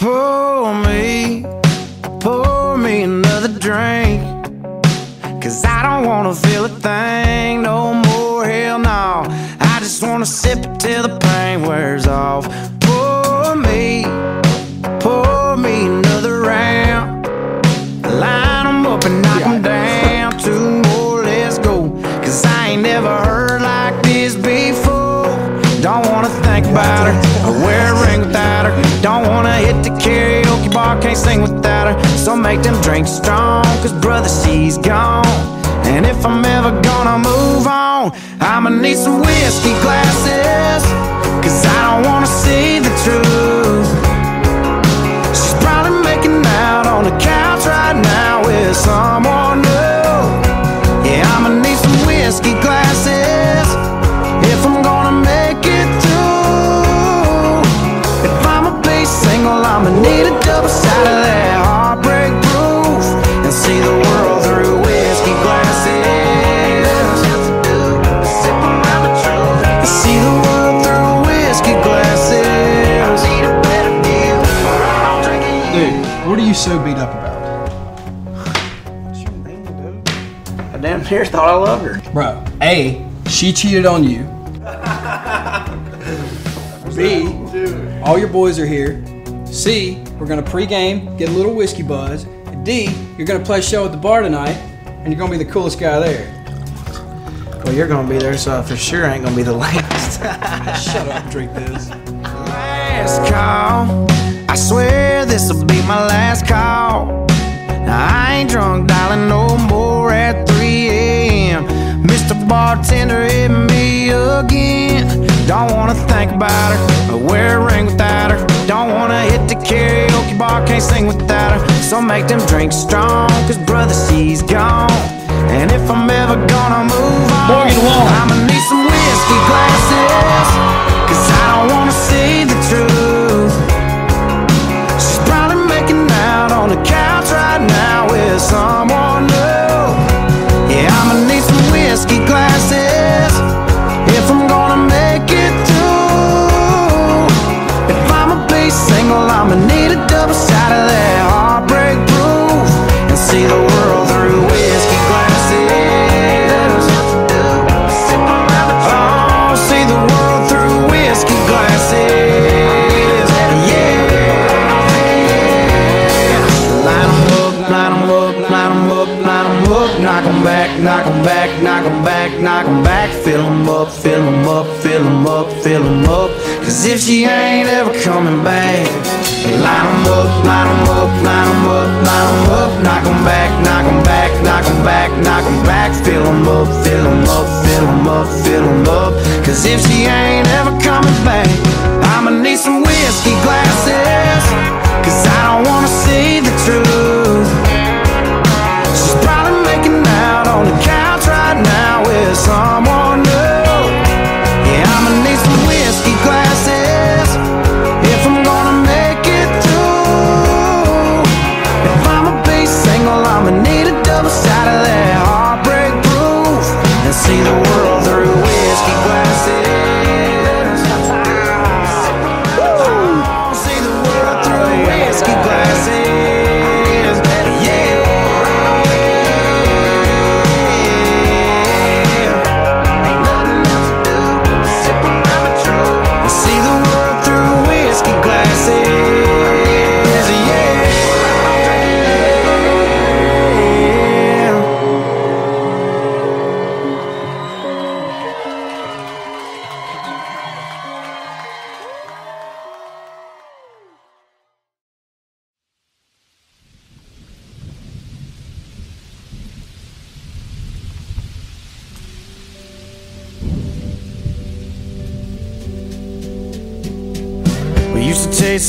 Pour me, pour me another drink. Cause I don't wanna feel a thing no more, hell no. I just wanna sip it till the pain wears off. Can't sing without her. So make them drinks strong, cause brother, she's gone. And if I'm ever gonna move on, I'ma need some whiskey glasses. Cause I don't wanna see the truth. Dude, what are you so beat up about? I damn near thought I loved her. Bro, A, she cheated on you. B, all your boys are here. C, we're gonna pregame, get a little whiskey buzz. And D, you're gonna play a show at the bar tonight, and you're gonna be the coolest guy there. Well, you're gonna be there, so I for sure ain't gonna be the last. Shut up, drink this. last call. I swear this'll be my last call. Now, I ain't drunk, darling, no more at 3 a.m. Mr. Bartender hit me again. Don't wanna think about her or wear a ring without her. Don't wanna hit the karaoke bar, can't sing without her. So make them drinks strong, cause brother, she's gone. And if I'm ever gonna move on, Morgan Wallen. I'ma need some whiskey glasses. Cause I don't wanna see the truth. On the couch right now with someone new. Yeah, I'ma need some whiskey glasses if I'm gonna make it through. If I'ma be single, I'ma need a double shot of that knock 'em back. Fill 'em up, fill 'em up, fill 'em up, fill 'em up. Cause if she ain't ever coming back, line 'em up, line 'em up, line 'em up, line 'em up. Knock 'em back, knock 'em back, knock 'em back, knock 'em back. Fill 'em up, fill 'em up, fill 'em up, fill 'em up. Cause if she ain't ever coming back, I'ma need some whiskey glasses.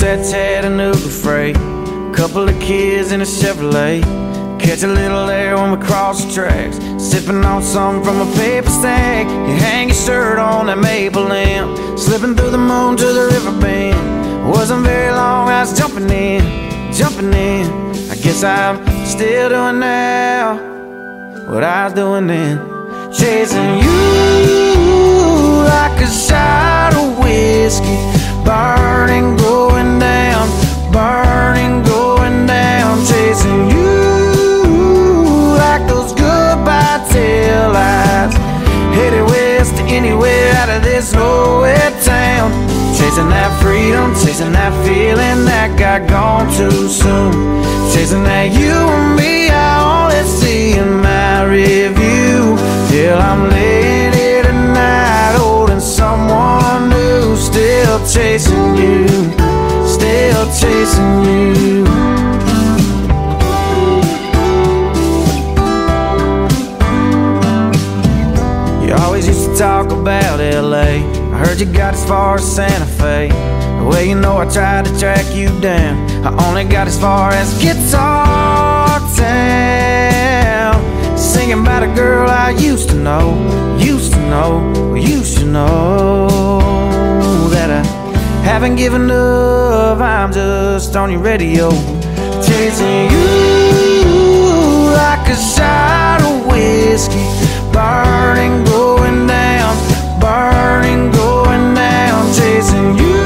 To chase that Chattanooga freight. Couple of kids in a Chevrolet. Catch a little air when we cross the tracks. Sipping on something from a paper stack. You hang your shirt on that maple limb. Slipping through the moon to the river bend. Wasn't very long, I was jumping in, jumping in. I guess I'm still doing now what I was doing then. Chasing you like a shot of whiskey, burning, going down, burning, going down, chasing you like those goodbye tail lights. Headed west to anywhere out of this nowhere town. Chasing that freedom, chasing that feeling that got gone too soon. Chasing that you and me, I only see in my review till I'm living. Chasing you, still chasing you. You always used to talk about LA. I heard you got as far as Santa Fe. Well, you know I tried to track you down. I only got as far as Guitar Town. Singing about a girl I used to know, used to know, used to know haven't given up. I'm just on your radio, chasing you like a shot of whiskey, burning, going down, burning, going down, chasing you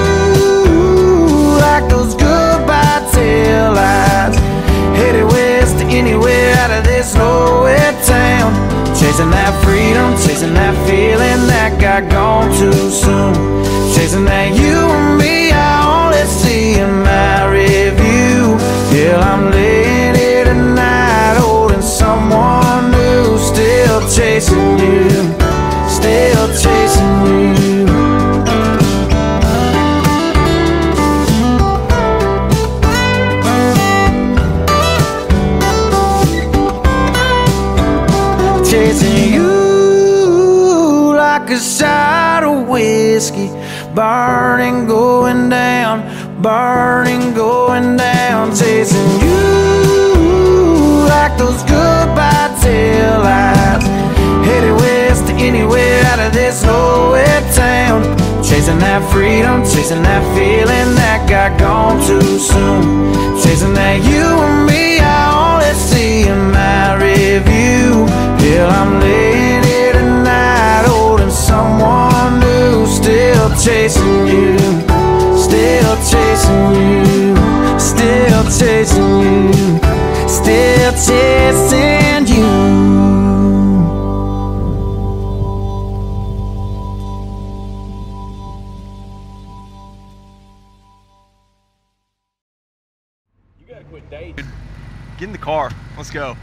like those goodbye tail lights, headed west to anywhere out of this nowhere town, chasing that freedom, chasing that feeling that got gone too soon, chasing that you burning, going down, burning, going down, chasing you like those goodbye tail lights, headed west to anywhere out of this nowhere town, chasing that freedom, chasing that feeling that got gone too soon, chasing that you and me, I only see in my review. Till I'm laying chasing you, still chasing you, still chasing you, still chasing you. You gotta quit dating. Get in the car. Let's go.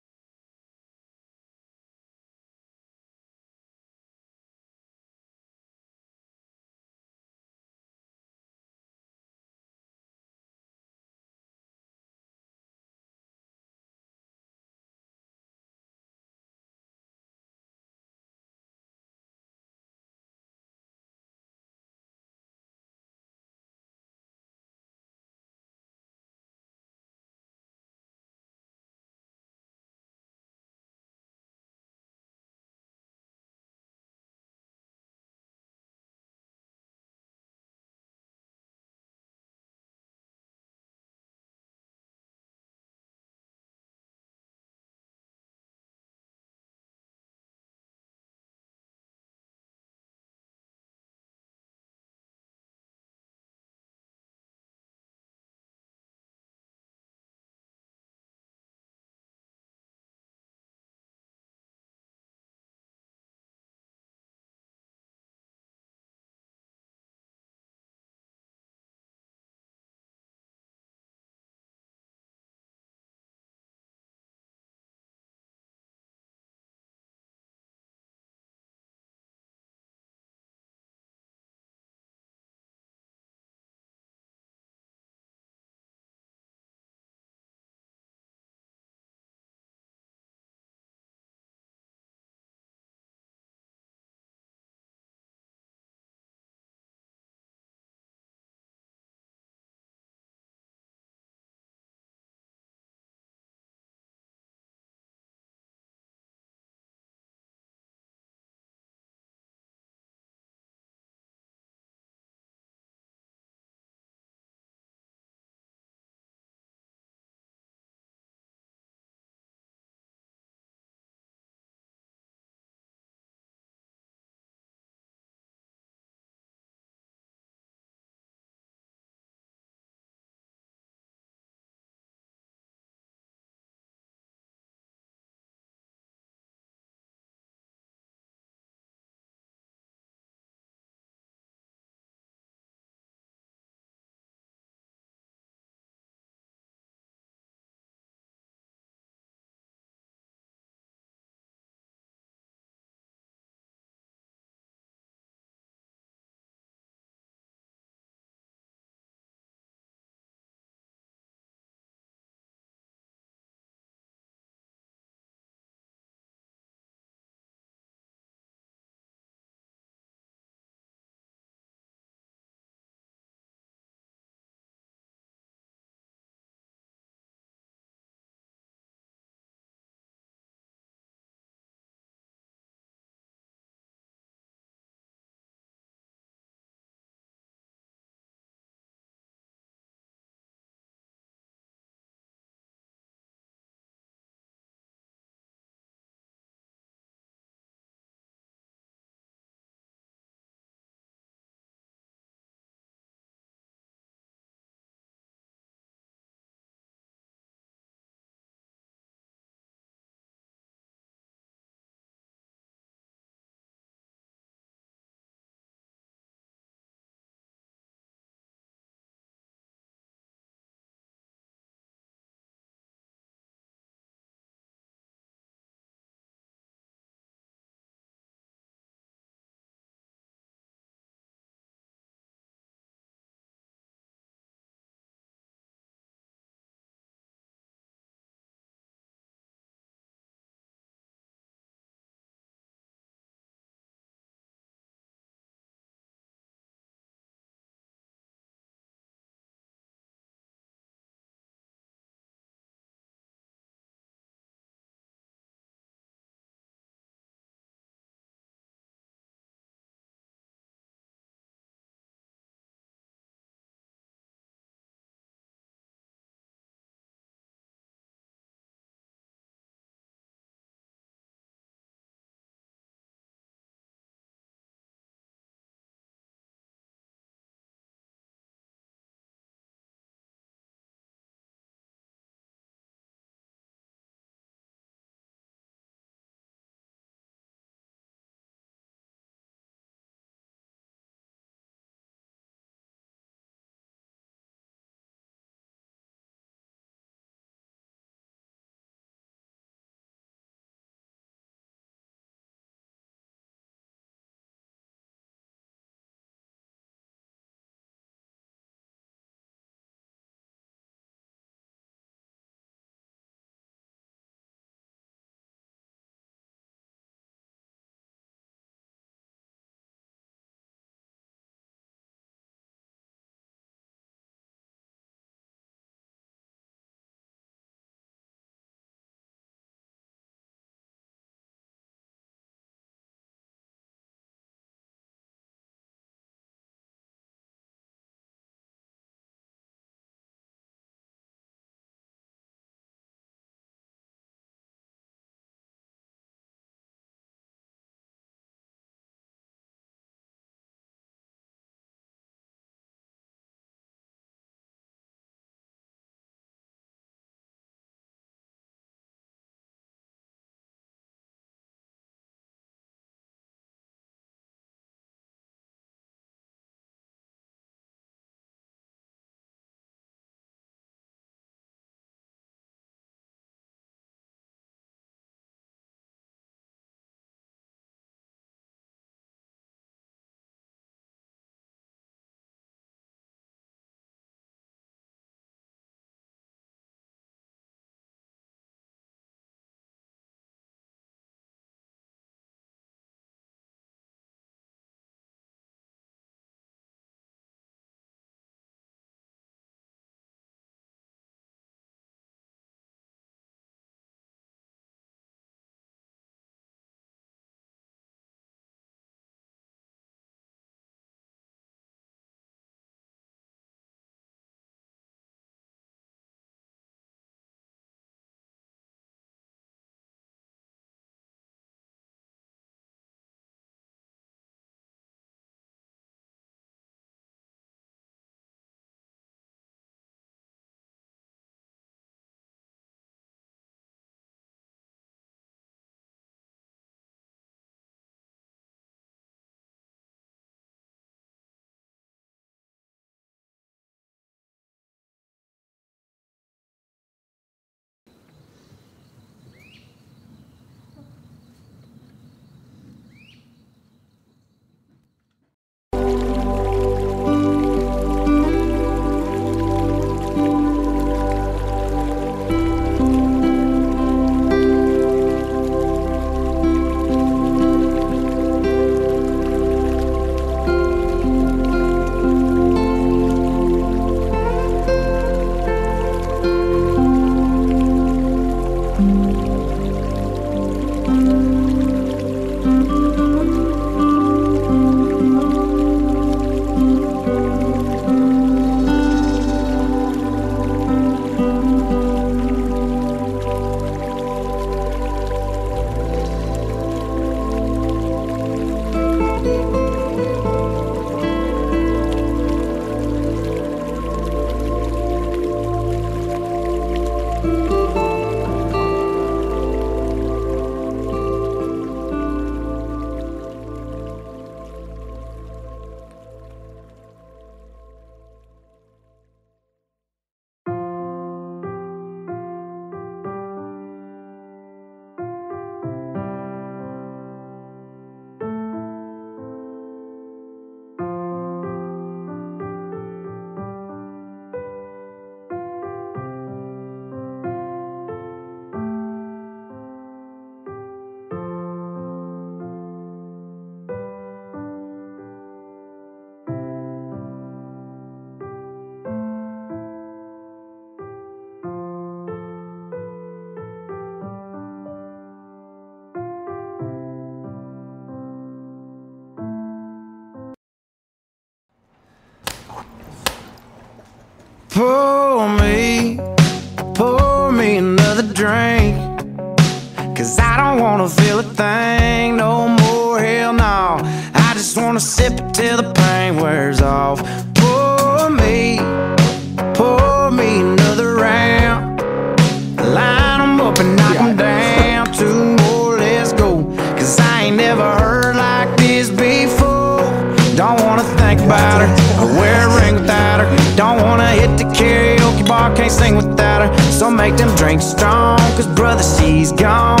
Think about her or wear a ring without her. Don't wanna hit the karaoke bar, can't sing without her. So make them drinks strong, cause brother, she's gone.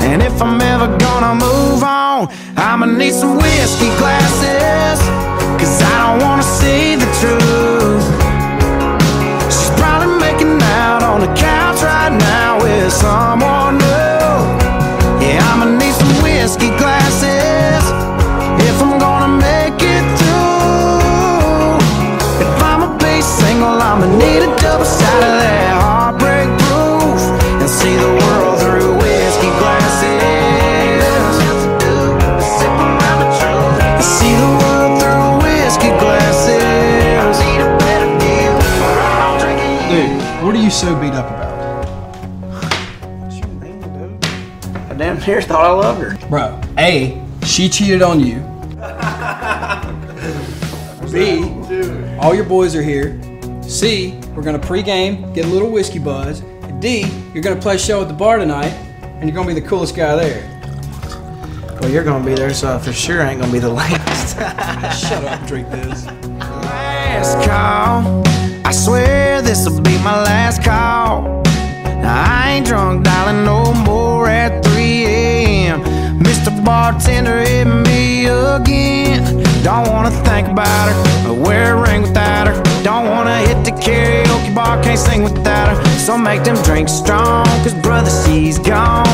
And if I'm ever gonna move on, I'ma need some whiskey glasses. Cause I don't wanna see the truth. She's probably making out on the couch right now need a double shot of that heartbreak proof and see the world through whiskey glasses. See the world through whiskey glasses. Dude, what are you so beat up about? I damn near thought I loved her. Bro, A, she cheated on you. B, all your boys are here. C, we're gonna pregame, get a little whiskey buzz. D, you're gonna play a show at the bar tonight, and you're gonna be the coolest guy there. Well, you're gonna be there, so I for sure ain't gonna be the last. Shut up, drink this. last call. I swear this'll be my last call. Now, I ain't drunk, darling, no more at 3 a.m. Mr. Bartender hit me again. Don't wanna think about her bar, can't sing without her. So make them drinks strong, cause brother, she's gone.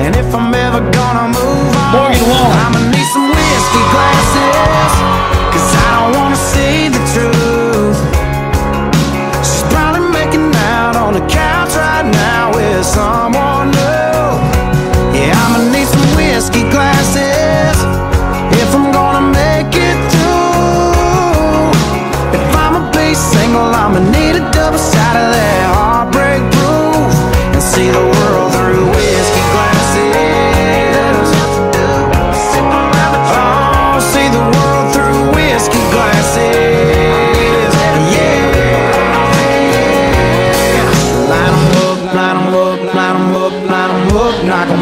And if I'm ever gonna move on, Morgan. I'ma need some whiskey glasses.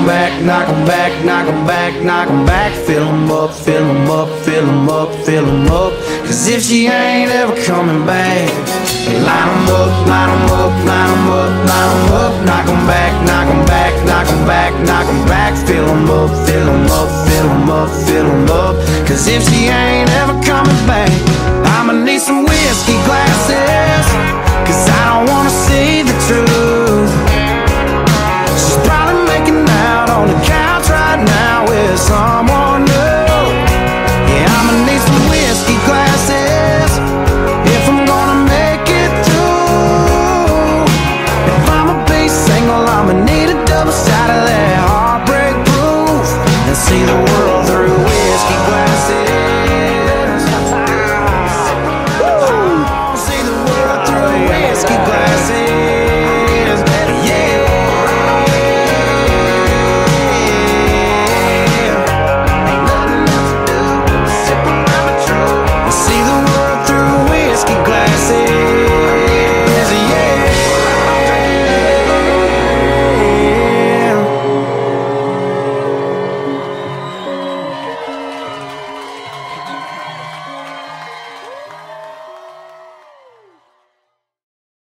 'Em back, knock 'em back, knock 'em back, knock 'em back. Fill 'em up, fill 'em up, fill 'em up, fill 'em up. Cause if she ain't ever coming back, line 'em up, line 'em up, line 'em up, line 'em up. Knock 'em back, knock 'em back, knock 'em back, knock 'em back. Fill 'em up, fill 'em up, fill 'em up, fill 'em up. Cause if she ain't ever coming back,